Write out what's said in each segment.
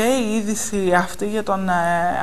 Και η είδηση αυτή για τον ε,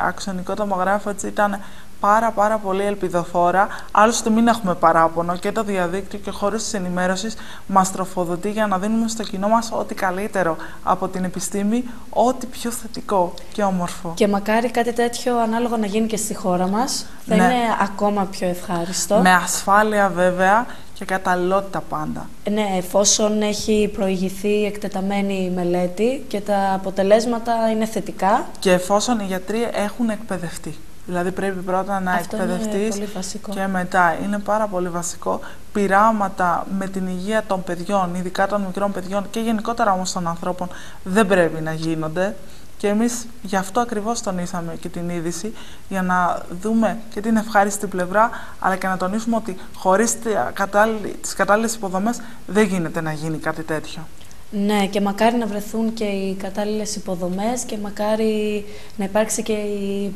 αξονικό τομογράφο έτσι, ήταν πάρα πάρα πολύ ελπιδοφόρα. Άλλωστε μην έχουμε παράπονο και το διαδίκτυο και ο χώρος της ενημέρωσης μας τροφοδοτεί για να δίνουμε στο κοινό μας ό,τι καλύτερο από την επιστήμη, ό,τι πιο θετικό και όμορφο. Και μακάρι κάτι τέτοιο ανάλογα να γίνει και στη χώρα μας. Θα Ναι. είναι ακόμα πιο ευχάριστο. Με ασφάλεια βέβαια και καταλληλότητα πάντα. Ναι, εφόσον έχει προηγηθεί εκτεταμένη μελέτη και τα αποτελέσματα είναι θετικά. Και εφόσον οι γιατροί έχουν εκπαιδευτεί. Δηλαδή πρέπει πρώτα να Αυτό είναι εκπαιδευτείς πολύ βασικό. και μετά είναι πάρα πολύ βασικό πειράματα με την υγεία των παιδιών, ειδικά των μικρών παιδιών και γενικότερα όμως των ανθρώπων δεν πρέπει να γίνονται και εμείς γι' αυτό ακριβώς τονίσαμε και την είδηση για να δούμε και την ευχάριστη πλευρά αλλά και να τονίσουμε ότι χωρίς τα κατάλληλη- τις κατάλληλες υποδομές δεν γίνεται να γίνει κάτι τέτοιο. Ναι, και μακάρι να βρεθούν και οι κατάλληλες υποδομές και μακάρι να υπάρξει και η α,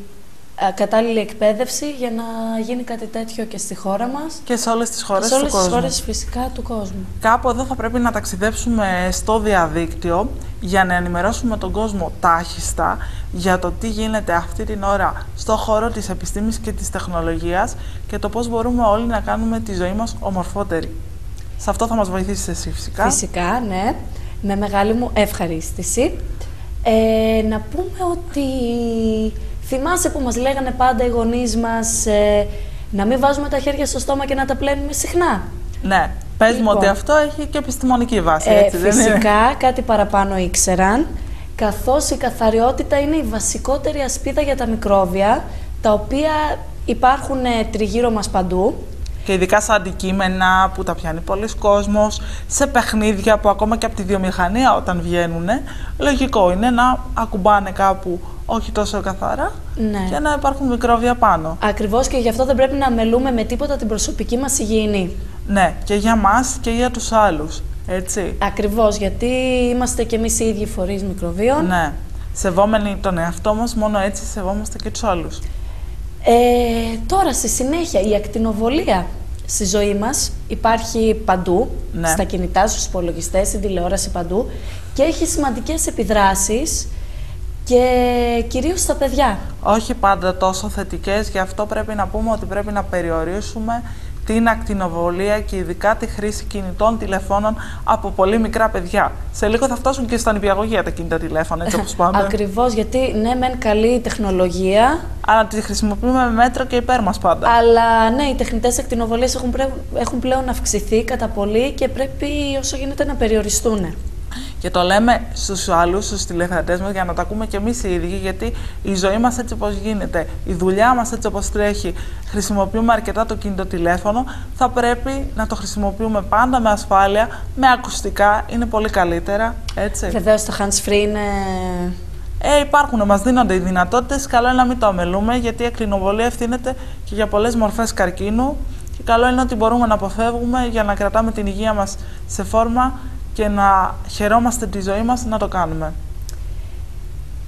κατάλληλη εκπαίδευση για να γίνει κάτι τέτοιο και στη χώρα μας Και σε όλες τις και χώρες σε όλες του τις κόσμου. χώρες φυσικά του κόσμου. Κάπου εδώ θα πρέπει να ταξιδέψουμε στο διαδίκτυο για να ενημερώσουμε τον κόσμο τάχιστα για το τι γίνεται αυτή την ώρα στο χώρο της επιστήμης και της τεχνολογίας και το πώς μπορούμε όλοι να κάνουμε τη ζωή μας ομορφότερη. Σε αυτό θα μας βοηθήσεις εσύ φυσικά. Φυσικά, ναι. Με μεγάλη μου ευχαρίστηση. Ε, να πούμε ότι θυμάσαι που μας λέγανε πάντα οι γονείς μας ε, να μην βάζουμε τα χέρια στο στόμα και να τα πλένουμε συχνά; Ναι, πες μου Λοιπόν. ότι αυτό έχει και επιστημονική βάση, Ε, έτσι δεν είναι; φυσικά, κάτι παραπάνω ήξεραν, καθώς η καθαριότητα είναι η βασικότερη ασπίδα για τα μικρόβια, τα οποία υπάρχουν ε, τριγύρω μας παντού. Και ειδικά σε αντικείμενα που τα πιάνει πολλοί κόσμος, σε παιχνίδια που ακόμα και από τη βιομηχανία όταν βγαίνουν, λογικό είναι να ακουμπάνε κάπου όχι τόσο καθαρά Ναι. και να υπάρχουν μικρόβια πάνω. Ακριβώς και γι' αυτό δεν πρέπει να μελούμε με τίποτα την προσωπική μας υγιεινή. Ναι, και για μας και για τους άλλους, έτσι. Ακριβώς, γιατί είμαστε κι εμείς οι ίδιοι φορείς μικροβίων. Ναι, σεβόμενοι τον εαυτό μας, μόνο έτσι σεβόμαστε και τους άλλους. Ε, τώρα, στη συνέχεια, η ακτινοβολία στη ζωή μας υπάρχει παντού, Ναι. στα κινητά, στους υπολογιστές, στην τηλεόραση παντού και έχει σημαντικές επιδράσεις και κυρίως στα παιδιά. Όχι πάντα τόσο θετικές, γι' αυτό πρέπει να πούμε ότι πρέπει να περιορίσουμε την ακτινοβολία και ειδικά τη χρήση κινητών τηλεφώνων από πολύ μικρά παιδιά. Σε λίγο θα φτάσουν και στα νηπιαγωγεία τα κινητά τηλέφωνα, έτσι όπως πάντα. Ακριβώς, γιατί ναι, μεν καλή η τεχνολογία, Αλλά τη χρησιμοποιούμε με μέτρο και υπέρ μας πάντα. αλλά ναι, οι τεχνητές ακτινοβολίες έχουν, πρέ- έχουν πλέον αυξηθεί κατά πολύ και πρέπει όσο γίνεται να περιοριστούν. Και το λέμε στους άλλους, στους τηλεθεατές μας, για να τα ακούμε και εμείς οι ίδιοι, γιατί η ζωή μας έτσι όπως γίνεται, η δουλειά μας έτσι όπως τρέχει, χρησιμοποιούμε αρκετά το κινητό τηλέφωνο, θα πρέπει να το χρησιμοποιούμε πάντα με ασφάλεια, με ακουστικά, είναι πολύ καλύτερα, έτσι. Βεβαίως το hands-free είναι Ε, υπάρχουν, μας δίνονται οι δυνατότητες, καλό είναι να μην το αμελούμε, γιατί η ακτινοβολία ευθύνεται και για πολλές μορφές καρκίνου και καλό είναι ότι μπορούμε να αποφεύγουμε για να κρατάμε την υγεία μας σε φόρμα και να χαιρόμαστε τη ζωή μας να το κάνουμε.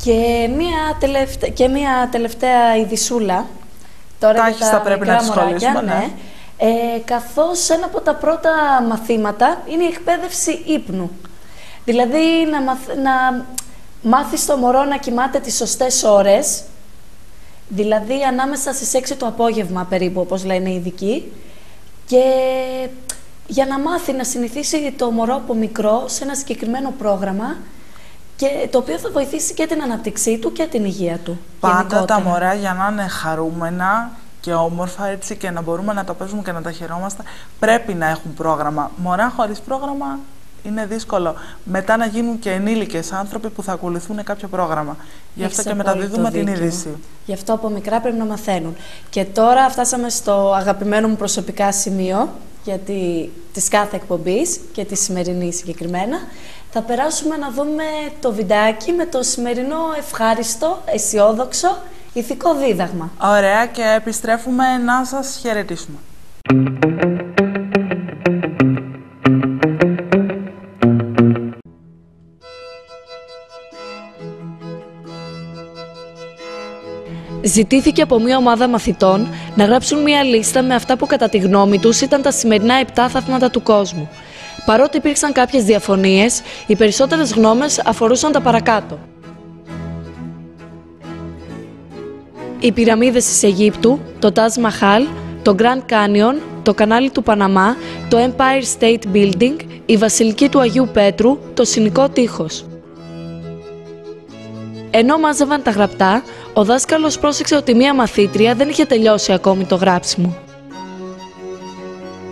Και μία, τελευταία, και μία τελευταία ειδισούλα. Τώρα για Τάχιστα τα πρέπει μικρά να τις μωράκια, σχολήσουμε, ναι. Ε, καθώς ένα από τα πρώτα μαθήματα είναι η εκπαίδευση ύπνου. Δηλαδή να, μαθ, να μάθεις το μωρό να κοιμάται τις σωστές ώρες, δηλαδή ανάμεσα στις 6 το απόγευμα περίπου, όπως λένε οι ειδικοί, και για να μάθει να συνηθίσει το μωρό από μικρό σε ένα συγκεκριμένο πρόγραμμα και το οποίο θα βοηθήσει και την αναπτυξή του και την υγεία του. Πάντα γενικότερα. τα μωρά για να είναι χαρούμενα και όμορφα έτσι και να μπορούμε να τα παίζουμε και να τα χαιρόμαστε πρέπει να έχουν πρόγραμμα. Μωρά χωρίς πρόγραμμα είναι δύσκολο. Μετά να γίνουν και ενήλικες άνθρωποι που θα ακολουθούν κάποιο πρόγραμμα. Γι' αυτό Έχεις και απόλυτο μεταδίδουμε την δίκιο. είδηση. Γι' αυτό από μικρά πρέπει να μαθαίνουν. Και τώρα φτάσαμε στο αγαπημένο μου προσωπικά σημείο γιατί της κάθε εκπομπής και τη σημερινή συγκεκριμένα. Θα περάσουμε να δούμε το βιντεάκι με το σημερινό ευχάριστο, αισιόδοξο, ηθικό δίδαγμα. Ωραία και επιστρέφουμε να σας χαιρετήσουμε. Ζητήθηκε από μια ομάδα μαθητών να γράψουν μια λίστα με αυτά που κατά τη γνώμη τους ήταν τα σημερινά επτά θαύματα του κόσμου. Παρότι υπήρξαν κάποιες διαφωνίες, οι περισσότερες γνώμες αφορούσαν τα παρακάτω. οι πυραμίδες της Αιγύπτου, το Taj Mahal, το Grand Canyon, το κανάλι του Παναμά, το Empire State Building, η Βασιλική του Αγίου Πέτρου, το Συνικό Τείχος. Ενώ μάζευαν τα γραπτά, ο δάσκαλος πρόσεξε ότι μία μαθήτρια δεν είχε τελειώσει ακόμη το γράψιμο.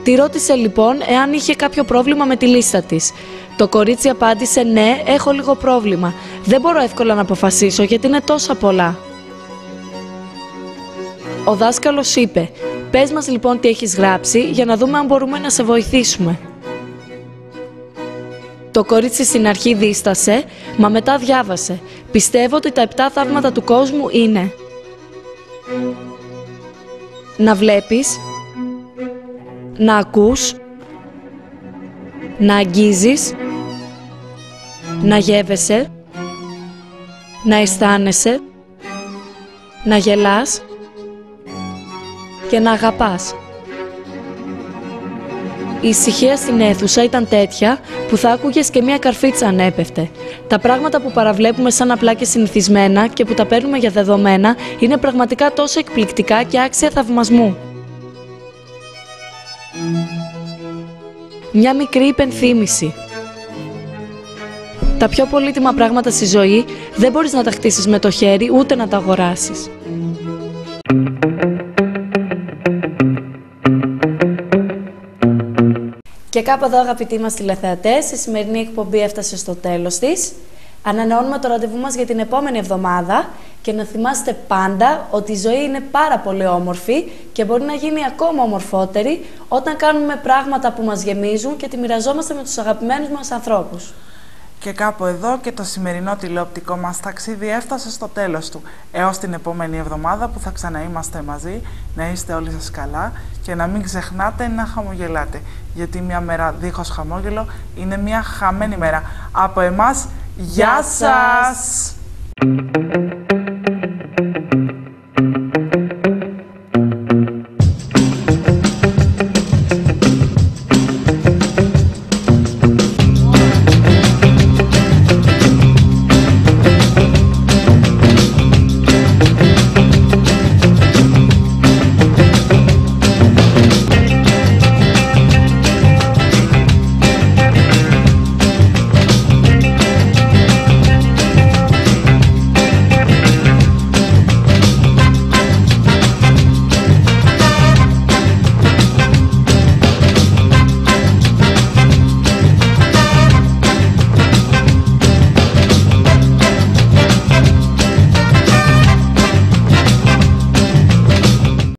Τη ρώτησε λοιπόν εάν είχε κάποιο πρόβλημα με τη λίστα της. Το κορίτσι απάντησε «Ναι, έχω λίγο πρόβλημα. Δεν μπορώ εύκολα να αποφασίσω γιατί είναι τόσα πολλά». Ο δάσκαλος είπε «Πες μας λοιπόν τι έχεις γράψει για να δούμε αν μπορούμε να σε βοηθήσουμε». Το κορίτσι στην αρχή δίστασε, μα μετά διάβασε. Πιστεύω ότι τα επτά θαύματα του κόσμου είναι να βλέπεις, να ακούς, να αγγίζεις, να γεύεσαι, να αισθάνεσαι, να γελάς και να αγαπάς. Η ησυχία στην αίθουσα ήταν τέτοια που θα άκουγες και μία καρφίτσα αν έπεφτε. Τα πράγματα που παραβλέπουμε σαν απλά και συνηθισμένα και που τα παίρνουμε για δεδομένα είναι πραγματικά τόσο εκπληκτικά και άξια θαυμασμού. Μια μικρή υπενθύμηση. Τα πιο πολύτιμα πράγματα στη ζωή δεν μπορείς να τα χτίσεις με το χέρι ούτε να τα αγοράσεις. Και κάπου εδώ αγαπητοί μας τηλεθεατές, η σημερινή εκπομπή έφτασε στο τέλος της. Ανανεώνουμε το ραντεβού μας για την επόμενη εβδομάδα και να θυμάστε πάντα ότι η ζωή είναι πάρα πολύ όμορφη και μπορεί να γίνει ακόμα ομορφότερη όταν κάνουμε πράγματα που μας γεμίζουν και τη μοιραζόμαστε με τους αγαπημένους μας ανθρώπους. Και κάπου εδώ και το σημερινό τηλεοπτικό μας ταξίδι έφτασε στο τέλος του. Έως την επόμενη εβδομάδα που θα ξαναείμαστε μαζί, να είστε όλοι σας καλά και να μην ξεχνάτε να χαμογελάτε. Γιατί μια μέρα δίχως χαμόγελο είναι μια χαμένη μέρα. Από εμάς, γεια σας!